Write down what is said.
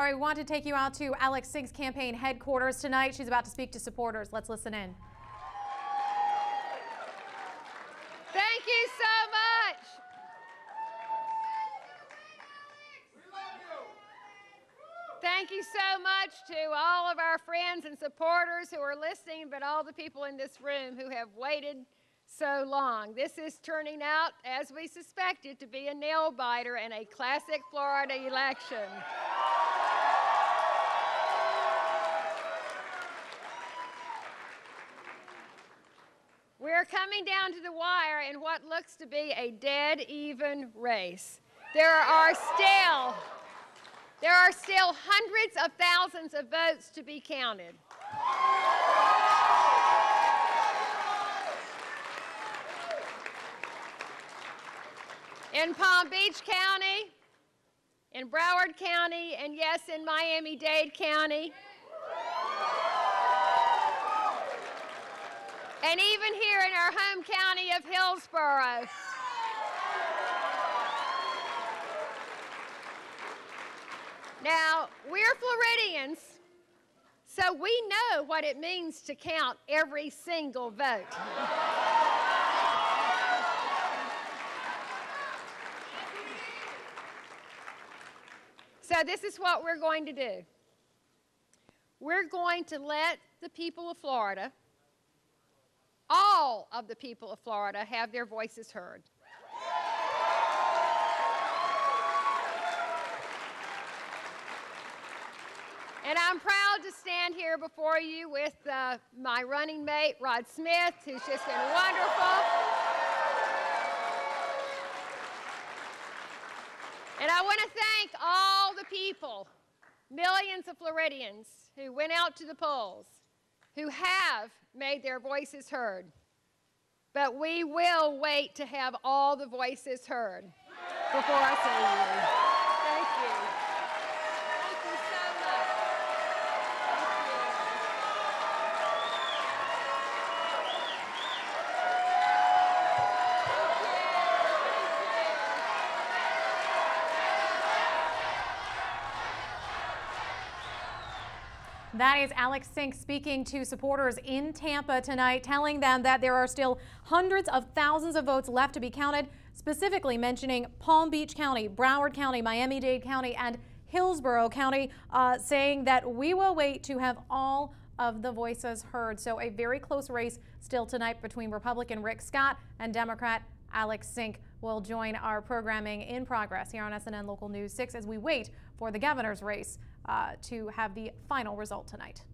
All right, we want to take you out to Alex Sink's campaign headquarters tonight. She's about to speak to supporters. Let's listen in. Thank you so much. Thank you so much to all of our friends and supporters who are listening, but all the people in this room who have waited so long. This is turning out, as we suspected, to be a nail biter and a classic Florida election. We're coming down to the wire in what looks to be a dead even race. There are still there are still hundreds of thousands of votes to be counted. In Palm Beach County, in Broward County, and yes, in Miami-Dade County. And even here in our home county of Hillsborough. Now, we're Floridians, so we know what it means to count every single vote. so this is what we're going to do. We're going to let the people of Florida, all of the people of Florida, have their voices heard. And I'm proud to stand here before you with uh, my running mate, Rod Smith, who's just been wonderful. And I want to thank all the people, millions of Floridians who went out to the polls, who have made their voices heard. But we will wait to have all the voices heard before I say you. That is Alex Sink speaking to supporters in Tampa tonight, telling them that there are still hundreds of thousands of votes left to be counted, specifically mentioning Palm Beach County, Broward County, Miami-Dade County, and Hillsborough County, uh, saying that we will wait to have all of the voices heard. So a very close race still tonight between Republican Rick Scott and Democrat Alex Sink will join our programming in progress here on SNN Local News 6 as we wait for the governor's race Uh, to have the final result tonight.